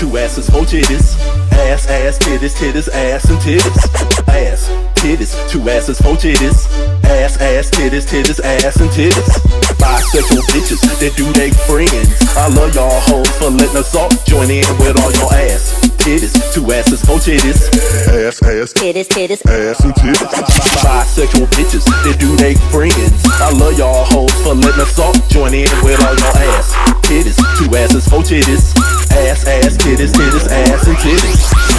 two asses, four titties. Ass, ass, titties, titties, ass and titties. Ass, titties, two asses, four titties. Ass, ass, titties, titties, ass and titties. Bisexual bitches that do they friends. I love y'all hoes for letting us all join in with all your ass. Titties, two asses, four titties. Ass, ass, Titties, titties. ass and titties. Bisexual bitches they do they friends. I love y'all hoes for letting us all join in with all your ass. Titties, two asses, four titties. Ass, ass, titties, titties, ass and titties.